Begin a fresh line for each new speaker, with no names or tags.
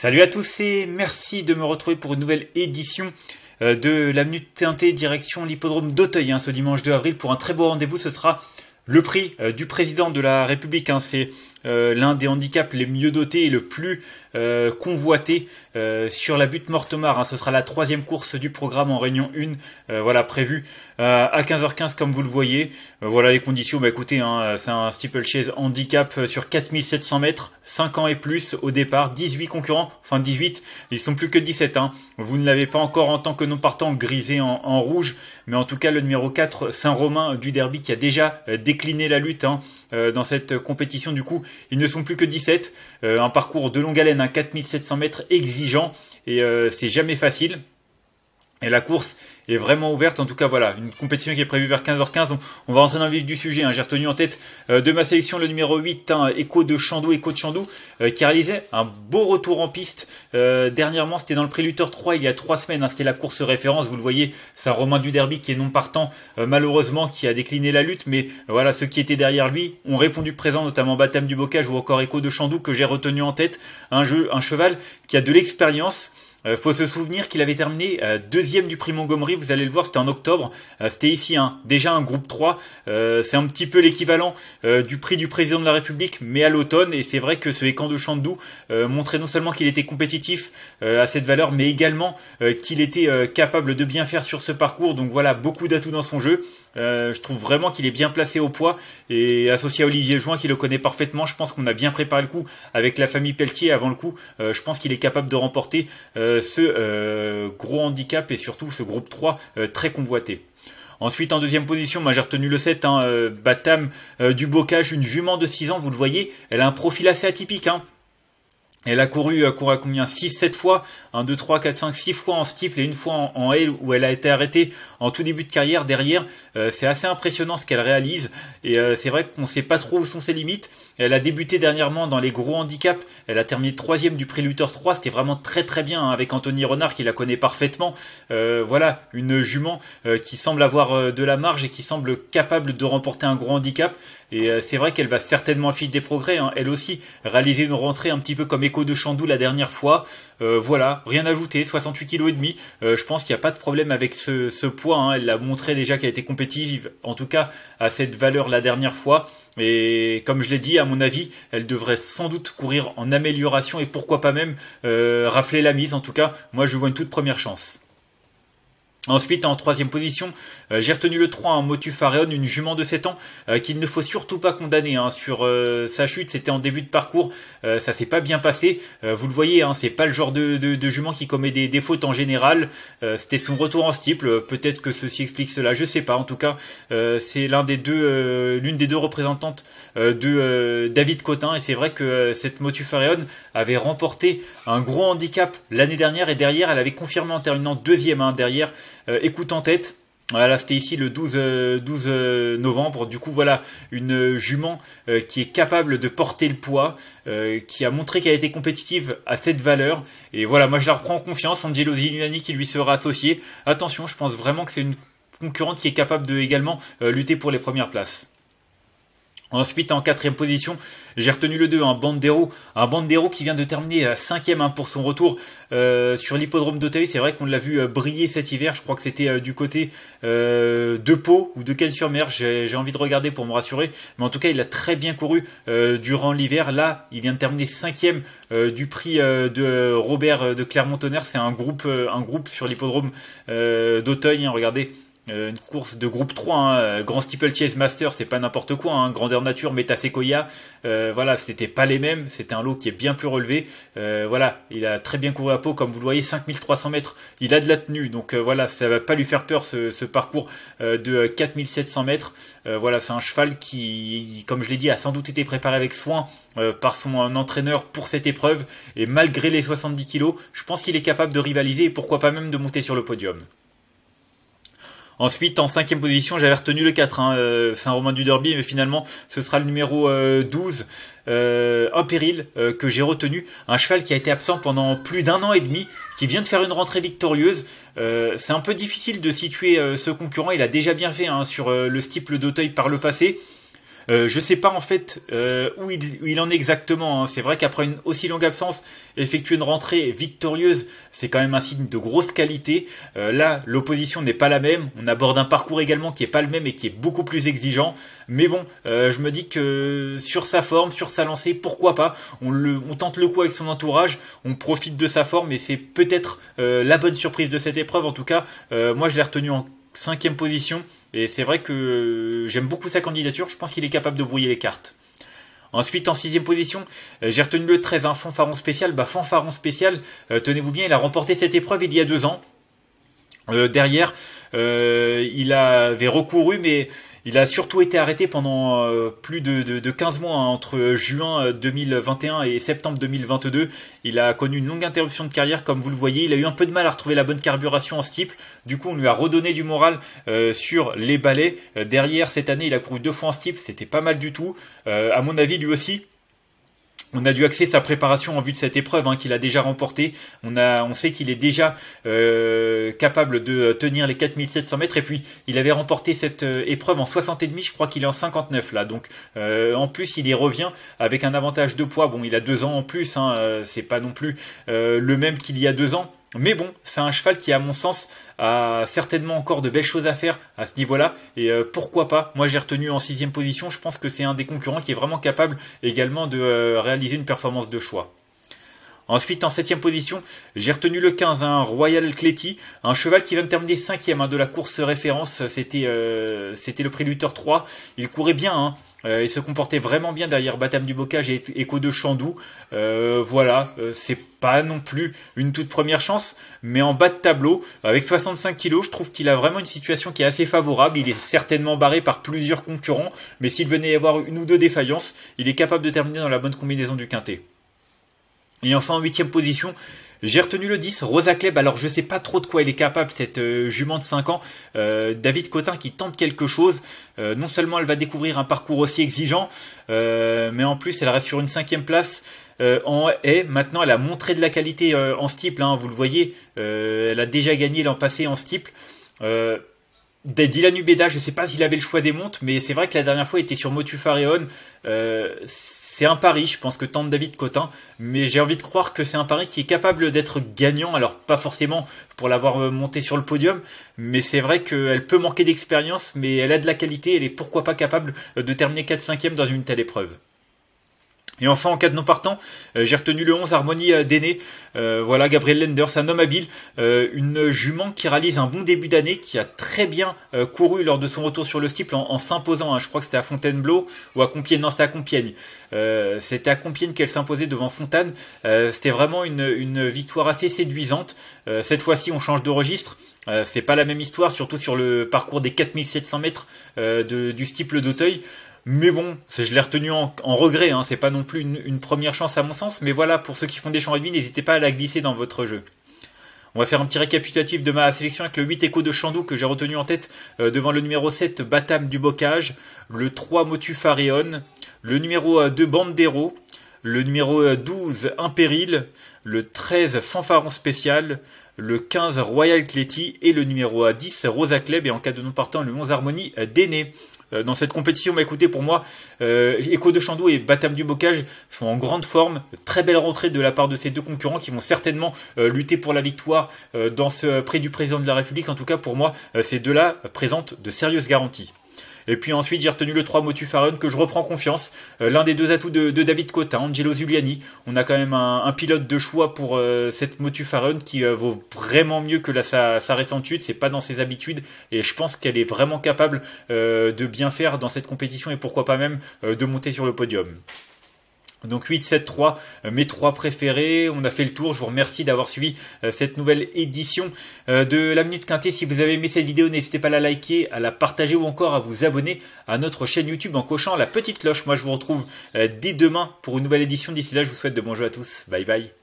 Salut à tous et merci de me retrouver pour une nouvelle édition euh, de la Minute direction l'hippodrome d'Auteuil hein, ce dimanche 2 avril pour un très beau rendez-vous. Ce sera le prix euh, du président de la République. Hein. Euh, l'un des handicaps les mieux dotés et le plus euh, convoité euh, sur la butte Mortemar. Hein. Ce sera la troisième course du programme en réunion 1, voilà, prévue à 15h15 comme vous le voyez. voilà les conditions, bah écoutez, hein, c'est un steeplechase handicap sur 4700 mètres, 5 ans et plus au départ, 18 concurrents, enfin 18, ils sont plus que 17. Hein. Vous ne l'avez pas encore en tant que non partant grisé en, en, rouge, mais en tout cas le numéro 4, Saint-Romain du Derby qui a déjà décliné la lutte hein, dans cette compétition du coup ils ne sont plus que 17. Euh, un parcours de longue haleine, un 4700 mètres exigeant. Et euh, c'est jamais facile. Et la course est vraiment ouverte. En tout cas, voilà, une compétition qui est prévue vers 15h15. Donc, on va rentrer dans le vif du sujet. Hein. J'ai retenu en tête euh, de ma sélection le numéro 8, hein, Echo de Chandou, Echo de Chandou, euh, qui a réalisé un beau retour en piste. Euh, dernièrement, c'était dans le Préluteur 3 il y a trois semaines. Hein. c'était la course référence. Vous le voyez, c'est un Romain du Derby qui est non partant, malheureusement, qui a décliné la lutte. Mais voilà, ceux qui étaient derrière lui ont répondu présent, notamment Batam du Bocage ou encore Echo de Chandou, que j'ai retenu en tête. Un jeu, un cheval qui a de l'expérience. Euh, faut se souvenir qu'il avait terminé euh, deuxième du prix Montgomery, vous allez le voir, c'était en octobre. Euh, c'était ici, hein, déjà un groupe 3. c'est un petit peu l'équivalent du prix du président de la République, mais à l'automne. Et c'est vrai que ce Écan de Chandou montrait non seulement qu'il était compétitif à cette valeur, mais également qu'il était capable de bien faire sur ce parcours. Donc voilà, beaucoup d'atouts dans son jeu. Je trouve vraiment qu'il est bien placé au poids et associé à Olivier Join qui le connaît parfaitement. Je pense qu'on a bien préparé le coup avec la famille Pelletier avant le coup. je pense qu'il est capable de remporter euh, ce euh, gros handicap et surtout ce groupe 3 euh, très convoité. Ensuite, en deuxième position, moi j'ai retenu le 7, hein, Batam du Bocage, une jument de 6 ans, vous le voyez, elle a un profil assez atypique. Hein. Elle a couru, euh, couru à combien? 6, 7 fois? 1, 2, 3, 4, 5, 6 fois en steeple et une fois en, en L où elle a été arrêtée en tout début de carrière derrière. Euh, c'est assez impressionnant ce qu'elle réalise et euh, c'est vrai qu'on ne sait pas trop où sont ses limites. Elle a débuté dernièrement dans les gros handicaps. Elle a terminé troisième du Préluteur 3. C'était vraiment très très bien hein, avec Anthony Renard qui la connaît parfaitement. voilà, une jument qui semble avoir de la marge et qui semble capable de remporter un gros handicap. Et c'est vrai qu'elle va certainement afficher des progrès. Hein. Elle aussi réaliser une rentrée un petit peu comme de Chandou la dernière fois. Euh, voilà, rien ajouté, 68 kg et demi. Euh, je pense qu'il n'y a pas de problème avec ce, poids. Hein. Elle a montré déjà qu'elle était compétitive, en tout cas à cette valeur la dernière fois. Et comme je l'ai dit, à mon avis, elle devrait sans doute courir en amélioration et pourquoi pas même euh, rafler la mise. En tout cas, moi je vois une toute première chance. Ensuite, en troisième position, euh, j'ai retenu le 3 en Motu Faréon, une jument de 7 ans euh, qu'il ne faut surtout pas condamner. Hein, sur euh, sa chute, c'était en début de parcours, ça s'est pas bien passé. vous le voyez, hein, c'est pas le genre de, de, jument qui commet des, des fautes en général. c'était son retour en steeple. Peut-être que ceci explique cela, je sais pas. En tout cas, c'est des l'une des deux représentantes de David Cotin. Et c'est vrai que cette Motu Faréon avait remporté un gros handicap l'année dernière et derrière, elle avait confirmé en terminant deuxième hein, derrière. Euh, écoute en tête. Voilà, c'était ici le 12, 12 euh, euh, novembre. Du coup, voilà, une jument qui est capable de porter le poids, qui a montré qu'elle été compétitive à cette valeur. Et voilà, moi je la reprends en confiance. Angelo Zilunani qui lui sera associé. Attention, je pense vraiment que c'est une concurrente qui est capable de également lutter pour les premières places. Ensuite, en quatrième position, j'ai retenu le 2, un Bandero. Un Bandero qui vient de terminer cinquième hein, pour son retour euh, sur l'hippodrome d'Auteuil. C'est vrai qu'on l'a vu euh, briller cet hiver. Je crois que c'était euh, du côté de Pau ou de Cannes-sur-Mer. J'ai envie de regarder pour me rassurer. Mais en tout cas, il a très bien couru durant l'hiver. Là, il vient de terminer cinquième du prix de Robert de Clermont-Tonnerre. C'est un groupe, un groupe sur l'hippodrome d'Auteuil. Hein, regardez. Euh, une course de groupe 3, hein, euh, Grand Steeple Chase Master, c'est pas n'importe quoi, hein, grandeur nature, Metasequoia, euh, voilà, c'était pas les mêmes, c'était un lot qui est bien plus relevé, euh, voilà, il a très bien couru à peau, comme vous le voyez, 5300 mètres, il a de la tenue, donc voilà, ça va pas lui faire peur ce, parcours de 4700 mètres, voilà, c'est un cheval qui, comme je l'ai dit, a sans doute été préparé avec soin par son entraîneur pour cette épreuve, et malgré les 70 kilos, je pense qu'il est capable de rivaliser et pourquoi pas même de monter sur le podium. Ensuite, en cinquième position, j'avais retenu le 4, hein, euh, Saint-Romain du Derby, mais finalement, ce sera le numéro 12, euh, euh péril, euh, que j'ai retenu. Un cheval qui a été absent pendant plus d'un an et demi, qui vient de faire une rentrée victorieuse. C'est un peu difficile de situer ce concurrent, il a déjà bien fait hein, sur le steeple d'Auteuil par le passé. Euh, je sais pas en fait euh, où, il, en est exactement. Hein. C'est vrai qu'après une aussi longue absence, effectuer une rentrée victorieuse, c'est quand même un signe de grosse qualité. Euh, là, l'opposition n'est pas la même. On aborde un parcours également qui est pas le même et qui est beaucoup plus exigeant. Mais bon, je me dis que sur sa forme, sur sa lancée, pourquoi pas? On, on tente le coup avec son entourage, on profite de sa forme et c'est peut-être la bonne surprise de cette épreuve. En tout cas, moi je l'ai retenu en cinquième position. Et c'est vrai que j'aime beaucoup sa candidature. Je pense qu'il est capable de brouiller les cartes. Ensuite, en sixième position, euh, j'ai retenu le 13, un fanfaron spécial. Bah, fanfaron spécial, euh, tenez-vous bien, il a remporté cette épreuve il y a deux ans. Euh, derrière, il avait recouru, mais il a surtout été arrêté pendant euh, plus de, de, 15 mois, hein, entre juin 2021 et septembre 2022. Il a connu une longue interruption de carrière, comme vous le voyez. Il a eu un peu de mal à retrouver la bonne carburation en steeple. Du coup, on lui a redonné du moral euh, sur les balais. Euh, derrière, cette année, il a couru deux fois en steeple. C'était pas mal du tout. à mon avis, lui aussi, on a dû axer sa préparation en vue de cette épreuve hein, qu'il a déjà remportée. On, sait qu'il est déjà euh, capable de tenir les 4700 mètres. Et puis, il avait remporté cette euh, épreuve en 60 et demi. Je crois qu'il est en 59 là. Donc, euh, en plus, il y revient avec un avantage de poids. Bon, il a deux ans en plus. Hein, c'est pas non plus le même qu'il y a deux ans. Mais bon, c'est un cheval qui, à mon sens, a certainement encore de belles choses à faire à ce niveau-là. Et euh, pourquoi pas? Moi, j'ai retenu en sixième position. Je pense que c'est un des concurrents qui est vraiment capable également de euh, réaliser une performance de choix. Ensuite, en septième position, j'ai retenu le 15, un Royal Cléty, un cheval qui va me terminer cinquième hein, de la course référence. C'était euh, c'était le Préluteur 3. Il courait bien, hein. euh, il se comportait vraiment bien derrière Batam du Bocage et Echo de Chandou. Euh, voilà, c'est pas non plus une toute première chance, mais en bas de tableau, avec 65 kilos, je trouve qu'il a vraiment une situation qui est assez favorable. Il est certainement barré par plusieurs concurrents, mais s'il venait y avoir une ou deux défaillances, il est capable de terminer dans la bonne combinaison du quintet. Et enfin, en huitième position, j'ai retenu le 10, Rosa Kleb. Alors, je sais pas trop de quoi elle est capable, cette euh, jument de 5 ans. Euh, David Cotin qui tente quelque chose. Euh, non seulement elle va découvrir un parcours aussi exigeant, mais en plus, elle reste sur une cinquième place en haie. Maintenant, elle a montré de la qualité en steeple. Hein, vous le voyez, elle a déjà gagné l'an passé en steeple. Dylan Ubeda, je sais pas s'il avait le choix des montes, mais c'est vrai que la dernière fois il était sur Motu Faréon. Euh, c'est un pari, je pense que tente David Cotin, mais j'ai envie de croire que c'est un pari qui est capable d'être gagnant. Alors pas forcément pour l'avoir euh, monté sur le podium, mais c'est vrai qu'elle peut manquer d'expérience, mais elle a de la qualité, elle est pourquoi pas capable de terminer 4-5e dans une telle épreuve. Et enfin, en cas de non partant, euh, j'ai retenu le 11 Harmonie euh, d'aîné. Euh, voilà, Gabriel Lenders, un homme habile, une jument qui réalise un bon début d'année, qui a très bien couru lors de son retour sur le steeple en, s'imposant. Hein. Je crois que c'était à Fontainebleau ou à Compiègne. Non, c'était à Compiègne. c'était à Compiègne qu'elle s'imposait devant Fontane. c'était vraiment une, victoire assez séduisante. cette fois-ci, on change de registre. c'est pas la même histoire, surtout sur le parcours des 4700 mètres du steeple d'Auteuil. Mais bon, je l'ai retenu en, regret, hein. c'est pas non plus une, première chance à mon sens, mais voilà, pour ceux qui font des champs rugby, n'hésitez pas à la glisser dans votre jeu. On va faire un petit récapitulatif de ma sélection avec le 8 écho de Chandou que j'ai retenu en tête euh, devant le numéro 7 Batam du Bocage, le 3 Motu Farion, le numéro 2 Bandero, le numéro 12 Impéril, le 13 Fanfaron Spécial, le 15 Royal Cléty et le numéro 10 Rosa Kleb et en cas de non partant le 11 Harmonie d'Aîné. Euh, dans cette compétition. Bah écoutez, pour moi, euh, Echo de Chandou et Batam du Bocage sont en grande forme. Très belle rentrée de la part de ces deux concurrents qui vont certainement euh, lutter pour la victoire dans ce prix du président de la République. En tout cas, pour moi, ces deux-là présentent de sérieuses garanties. Et puis ensuite, j'ai retenu le 3 Motu Faron que je reprends confiance. Euh, l'un des deux atouts de, David Cotin, Angelo Zuliani. On a quand même un, pilote de choix pour euh, cette Motu Faron qui euh, vaut vraiment mieux que la, sa, sa récente chute. C'est pas dans ses habitudes et je pense qu'elle est vraiment capable de bien faire dans cette compétition et pourquoi pas même de monter sur le podium. Donc 8, 7, 3, mes trois préférés. On a fait le tour. Je vous remercie d'avoir suivi euh, cette nouvelle édition euh, de la Minute Quintée. Si vous avez aimé cette vidéo, n'hésitez pas à la liker, à la partager ou encore à vous abonner à notre chaîne YouTube en cochant la petite cloche. Moi, je vous retrouve euh, dès demain pour une nouvelle édition. D'ici là, je vous souhaite de bons jeux à tous. Bye bye.